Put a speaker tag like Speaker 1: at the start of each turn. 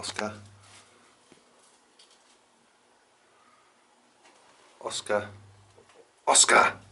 Speaker 1: Oscar. Oscar. Oscar!